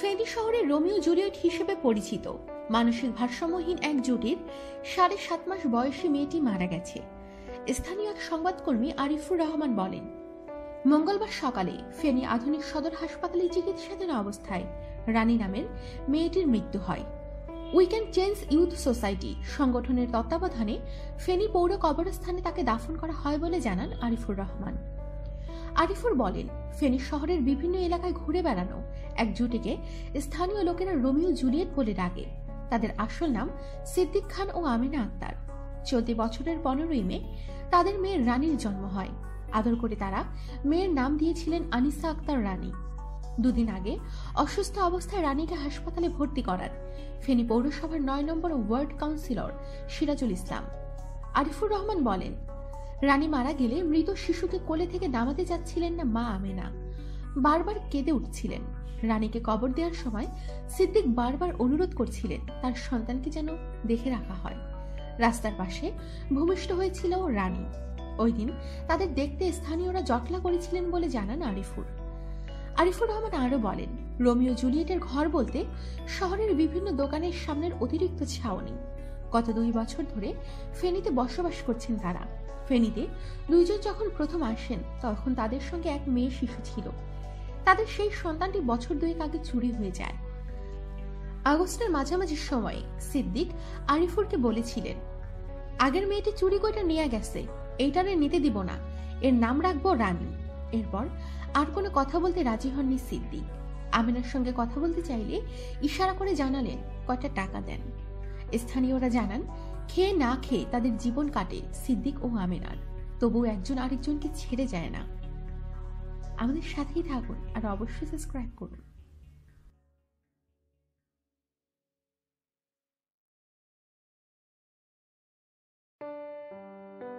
ফেনী শহরে Romeo Juliet হিসেবে পরিচিত। মানসিক ভারসাম্যহীন এক জুটির সাড়ে সাত মাস বয়সী মেয়েটি মারা গেছে। স্থানীয় এক সংবাদকর্মী আরিফুর রহমান বলেন, মঙ্গলবার সকালে ফেনী আধুনিক সদর হাসপাতালে চিকিৎসাধীন অবস্থায় রানী নামের মেয়েটির মৃত্যু হয়। উইকেন্ড চেঞ্জ ইউথ সোসাইটি সংগঠনের তত্ত্বাবধানে ফেনী পৌর কবরস্থানে তাকে দাফন করা হয় বলে জানান আরিফুর রহমান। আরিফুর বলেন, ফেনী শহরের বিভিন্ন এলাকায় ঘুরে বেড়ানো এক জুটিকে স্থানীয় লোকেরা রোমিও জুলিয়েট বলে ডাকে। তাদের আসল নাম সিদ্দিক খান ও আমিনা আক্তার। চলতি বছরের পনেরোই মে তাদের মেয়ের রানীর জন্ম হয়। আদর করে তারা মেয়ের নাম দিয়েছিলেন আনিসা আক্তার রানী। দুদিন আগে অসুস্থ অবস্থায় রানীকে হাসপাতালে ভর্তি করান ফেনী পৌরসভার নয় নম্বর ওয়ার্ড কাউন্সিলর সিরাজুল ইসলাম। আরিফুর রহমান বলেন রানী মারা গেলে মৃত শিশুকে কোলে থেকে নামাতে যাচ্ছিলেন না মা আমেনা। বারবার কেঁদে উঠছিলেন। রানীকে কবর দেওয়ার সময় সিদ্দিক বারবার অনুরোধ করছিলেন তার সন্তানকে যেন দেখে রাখা হয়। রাস্তার পাশে ভূমিষ্ঠ হয়েছিল রানী। ওই দিন তাদের দেখতে স্থানীয়রা জটলা করেছিলেন বলে জানান আরিফুর। আরিফুর রহমান আরও বলেন, রোমিও জুলিয়েটের ঘর বলতে শহরের বিভিন্ন দোকানের সামনের অতিরিক্ত ছাউনি। গত দুই বছর ধরে ফেনীতে বসবাস করছেন তারা। ফেনীতে দুইজন যখন প্রথম আসেন, তখন তাদের সঙ্গে এক মেয়ে শিশু ছিল। তাদের সেই সন্তানটি বছর দুয়েক আগে চুরি হয়ে যায়। আগস্টের মাঝামাঝি সময়ে সিদ্দিক আরিফুরকে বলেছিলেন, আগের মেয়েটি চুরি করে নিয়ে গেছে, এইটারে নিতে দিব না। এর নাম রাখব রানী। এরপর আর কোনো কথা বলতে রাজি হননি সিদ্দিক। আমিনার সঙ্গে কথা বলতে চাইলে ইশারা করে জানালেন, কয়টা টাকা দেন? স্থানীয়রা জানান, খেয়ে না খেয়ে তাদের জীবন কাটে সিদ্দিক ও আমেনার। তবু একজন আরেকজনকে ছেড়ে যায় না। আমাদের সাথেই থাকুন আর অবশ্যই সাবস্ক্রাইব করুন।